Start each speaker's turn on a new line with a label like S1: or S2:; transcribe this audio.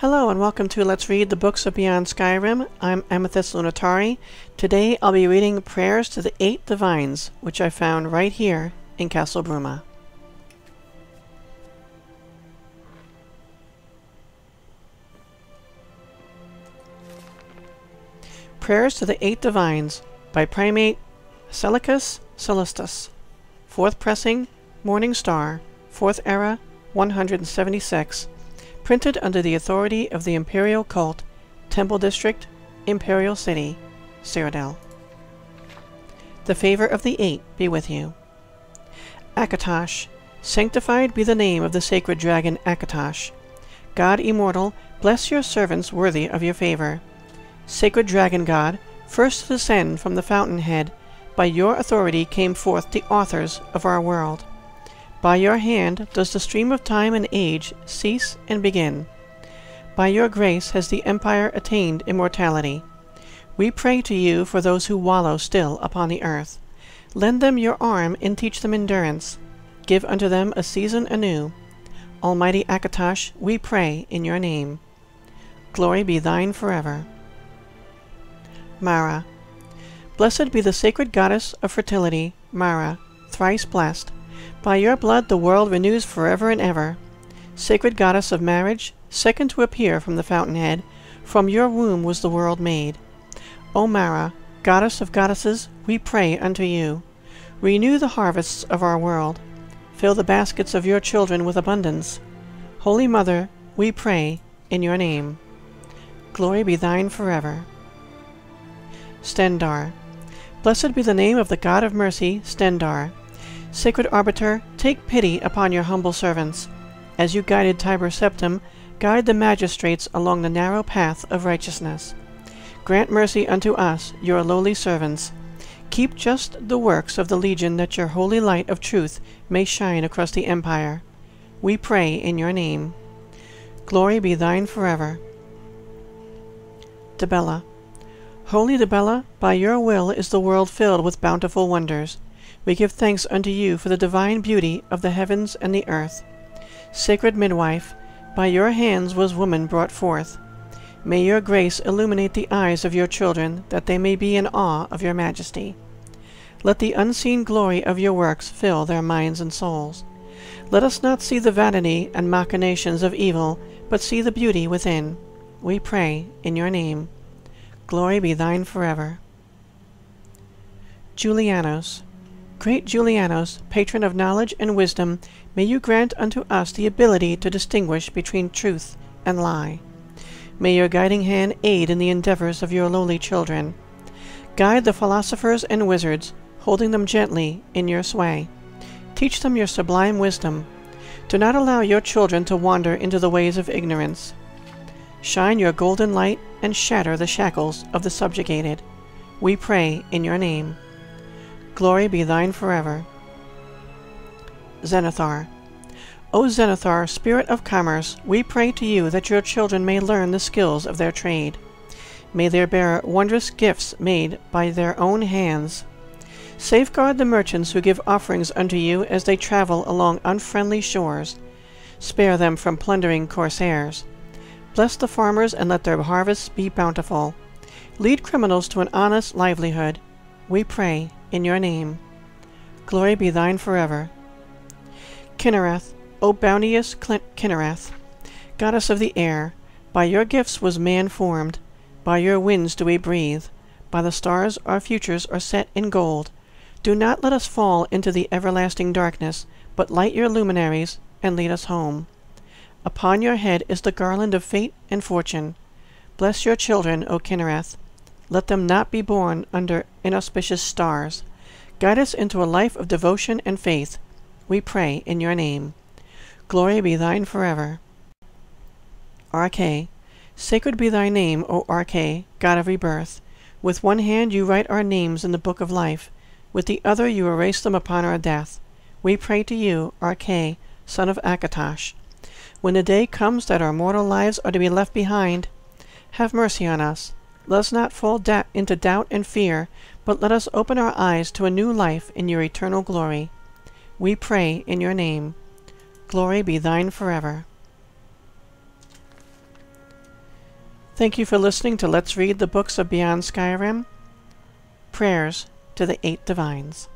S1: Hello and welcome to Let's Read the Books of Beyond Skyrim. I'm Amethyst Lunitari. Today I'll be reading Prayers to the Eight Divines, which I found right here in Castle Bruma. Prayers to the Eight Divines by Primate Seleucus Celestus. Fourth Pressing, Morning Star, Fourth Era, 176 Printed under the authority of the Imperial Cult, Temple District, Imperial City, Cyrodiil. The favor of the Eight be with you. Akatosh, sanctified be the name of the sacred dragon Akatosh. God immortal, bless your servants worthy of your favor. Sacred dragon god, first to descend from the fountainhead, by your authority came forth the authors of our world. By your hand does the stream of time and age cease and begin. By your grace has the empire attained immortality. We pray to you for those who wallow still upon the earth. Lend them your arm and teach them endurance. Give unto them a season anew. Almighty Akatosh, we pray in your name. Glory be thine forever. Mara. Blessed be the sacred goddess of fertility, Mara, thrice blessed, by your blood the world renews forever and ever. Sacred goddess of marriage, second to appear from the fountainhead, from your womb was the world made. O Mara, goddess of goddesses, we pray unto you. Renew the harvests of our world. Fill the baskets of your children with abundance. Holy Mother, we pray in your name. Glory be thine forever. Stendarr. Blessed be the name of the God of mercy, Stendarr. Sacred Arbiter, take pity upon your humble servants. As you guided Tiber Septim, guide the magistrates along the narrow path of righteousness. Grant mercy unto us, your lowly servants. Keep just the works of the Legion that your holy light of truth may shine across the empire. We pray in your name. Glory be thine forever. Dibella. Holy Dibella, by your will is the world filled with bountiful wonders. We give thanks unto you for the divine beauty of the heavens and the earth. Sacred Midwife, by your hands was woman brought forth. May your grace illuminate the eyes of your children, that they may be in awe of your majesty. Let the unseen glory of your works fill their minds and souls. Let us not see the vanity and machinations of evil, but see the beauty within. We pray in your name. Glory be thine forever. Julianos, Great Julianos, patron of knowledge and wisdom, may you grant unto us the ability to distinguish between truth and lie. May your guiding hand aid in the endeavors of your lowly children. Guide the philosophers and wizards, holding them gently in your sway. Teach them your sublime wisdom. Do not allow your children to wander into the ways of ignorance. Shine your golden light and shatter the shackles of the subjugated. We pray in your name. Glory be thine forever. Zenithar. O Zenithar, spirit of commerce, we pray to you that your children may learn the skills of their trade. May they bear wondrous gifts made by their own hands. Safeguard the merchants who give offerings unto you as they travel along unfriendly shores. Spare them from plundering corsairs. Bless the farmers and let their harvests be bountiful. Lead criminals to an honest livelihood. We pray in your name. Glory be thine forever. Kynareth, O bounteous Kynareth, goddess of the air, by your gifts was man formed, by your winds do we breathe, by the stars our futures are set in gold. Do not let us fall into the everlasting darkness, but light your luminaries and lead us home. Upon your head is the garland of fate and fortune. Bless your children, O Kynareth, let them not be born under inauspicious stars. Guide us into a life of devotion and faith. We pray in your name. Glory be thine forever. Arkay. Sacred be thy name, O Arkay, God of rebirth. With one hand you write our names in the book of life. With the other you erase them upon our death. We pray to you, Arkay, son of Akatosh. When the day comes that our mortal lives are to be left behind, have mercy on us let us not fall da into doubt and fear, but let us open our eyes to a new life in your eternal glory. We pray in your name. Glory be thine forever. Thank you for listening to Let's Read the Books of Beyond Skyrim. Prayers to the Eight Divines.